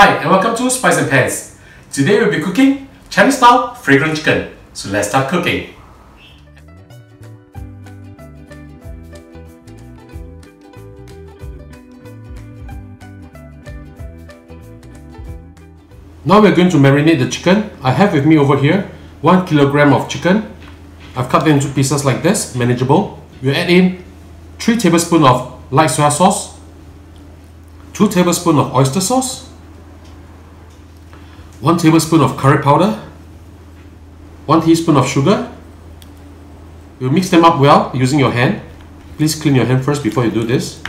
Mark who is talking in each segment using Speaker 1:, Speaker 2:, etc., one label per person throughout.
Speaker 1: Hi and welcome to Spice and Pans. Today we'll be cooking Chinese style fragrant chicken. So let's start cooking. Now we're going to marinate the chicken. I have with me over here 1 kilogram of chicken. I've cut them into pieces like this, manageable. We'll add in 3 tablespoons of light soy sauce, 2 tablespoons of oyster sauce, 1 tablespoon of curry powder, 1 teaspoon of sugar. You mix them up well using your hand. Please clean your hand first before you do this.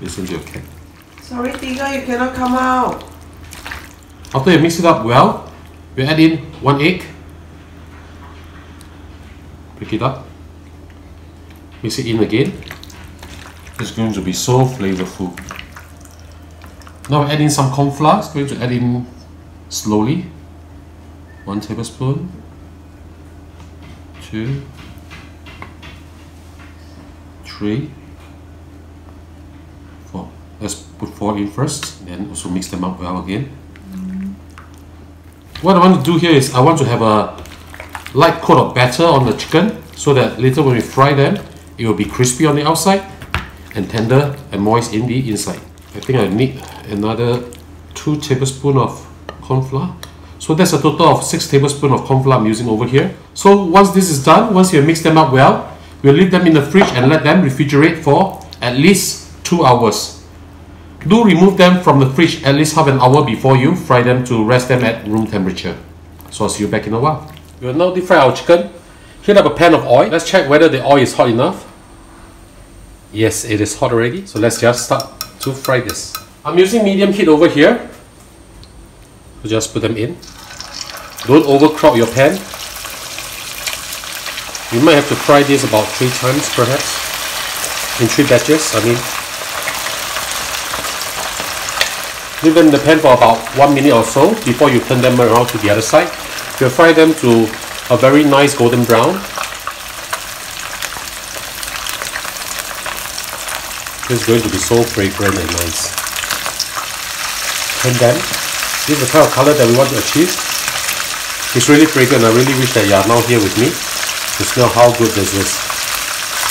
Speaker 1: Listen to your cat.
Speaker 2: Sorry, Tigger, you cannot come out.
Speaker 1: After you mix it up well, we add in 1 egg. Break it up. Mix it in again. It's going to be so flavorful. Now we add in some corn flour. It's going to add in slowly. One tablespoon. Two. Three. Four. Let's put four in first, then also mix them up well again. Mm. What I want to do here is I want to have a light coat of batter on the chicken so that later when we fry them, it will be crispy on the outside and tender and moist in the inside. I think I need another 2 tablespoons of corn flour. So that's a total of 6 tablespoons of corn flour I'm using over here. So once this is done, once you mix them up well, we'll leave them in the fridge and let them refrigerate for at least 2 hours. Do remove them from the fridge at least half an hour before you fry them to rest them at room temperature. So I'll see you back in a while. We will now deep fry our chicken. Heat up a pan of oil. Let's check whether the oil is hot enough. Yes, it is hot already. So let's just start to fry this. I'm using medium heat over here. So just put them in. Don't overcrowd your pan. You might have to fry this about three times perhaps. In three batches, I mean. Leave them in the pan for about one minute or so before you turn them around to the other side. You'll fry them to a very nice golden brown. It's going to be so fragrant and nice. And then, this is the kind of color that we want to achieve. It's really fragrant. I really wish that you are now here with me to smell how good this is.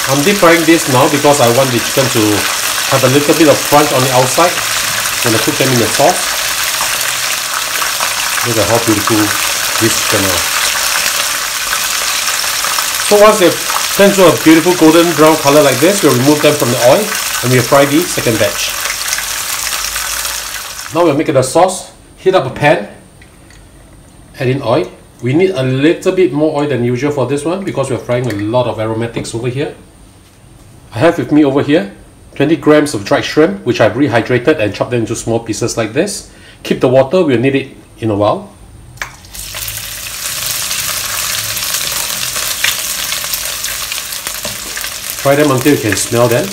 Speaker 1: I'm deep frying this now because I want the chicken to have a little bit of crunch on the outside when I put them in the sauce. Look at how beautiful this chicken is. So once they've turned to a beautiful golden brown color like this, we'll remove them from the oil and we'll fry the second batch. Now we'll make a sauce. Heat up a pan, add in oil. We need a little bit more oil than usual for this one because we're frying a lot of aromatics over here. I have with me over here 20 grams of dried shrimp which I've rehydrated and chopped them into small pieces like this. Keep the water, we'll need it in a while. Fry them until you can smell them.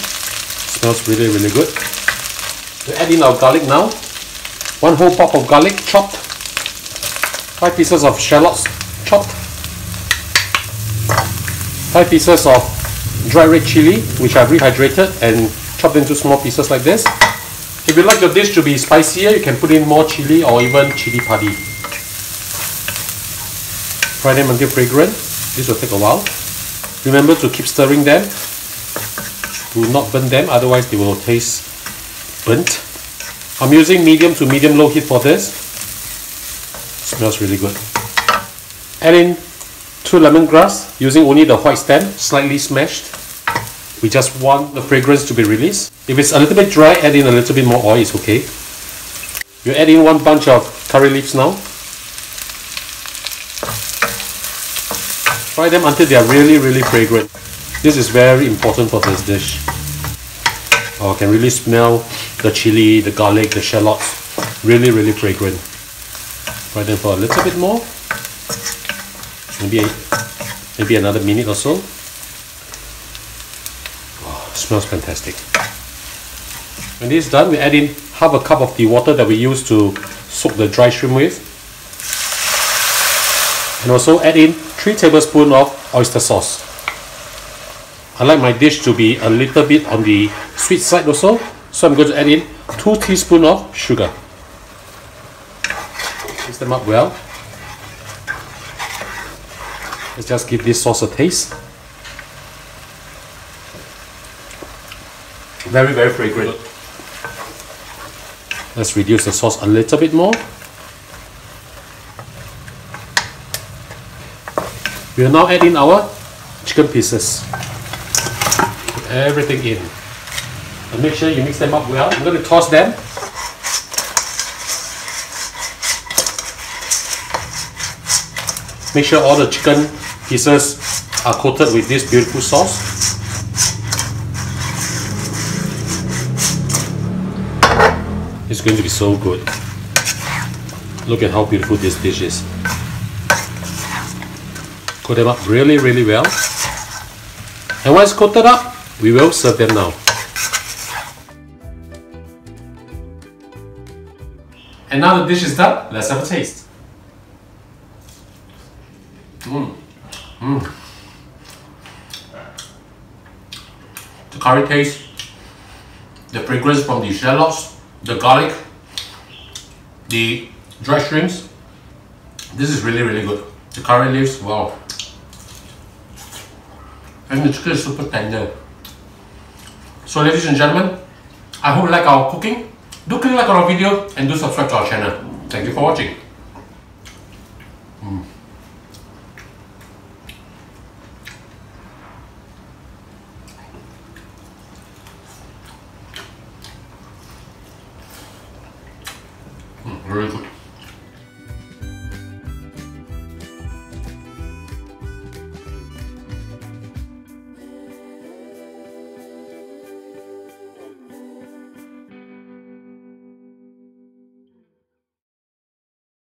Speaker 1: Smells really really good. We add in our garlic now. One whole pop of garlic chopped. Five pieces of shallots chopped. Five pieces of dry red chili which I've rehydrated and chopped into small pieces like this. If you like your dish to be spicier, you can put in more chili or even chili padi. Fry them until fragrant. This will take a while. Remember to keep stirring them do not burn them otherwise they will taste burnt. I'm using medium to medium low heat for this. Smells really good. Add in 2 lemongrass using only the white stem slightly smashed. We just want the fragrance to be released. If it's a little bit dry add in a little bit more oil it's okay. You add in one bunch of curry leaves now. Fry them until they are really really fragrant this is very important for this dish. Oh, I can really smell the chili, the garlic, the shallots. Really, really fragrant. Fry them for a little bit more. Maybe, maybe another minute or so. Oh, smells fantastic. When this is done, we add in half a cup of the water that we used to soak the dry shrimp with. And also add in 3 tablespoons of oyster sauce. I like my dish to be a little bit on the sweet side also. So I'm going to add in 2 teaspoons of sugar. Mix them up well. Let's just give this sauce a taste. Very, very fragrant. Let's reduce the sauce a little bit more. We will now add in our chicken pieces. Everything in. And make sure you mix them up well. I'm going to toss them. Make sure all the chicken pieces are coated with this beautiful sauce. It's going to be so good. Look at how beautiful this dish is. Coat them up really, really well. And once coated up, we will serve them now. And now the dish is done, let's have a taste. Mmm. Mmm. The curry taste, the fragrance from the shallots, the garlic, the dry shrimps. This is really, really good. The curry leaves, wow. And the chicken is super tender. So ladies and gentlemen, I hope you like our cooking. Do click like on our video and do subscribe to our channel. Thank you for watching. Mm. Mm, very good.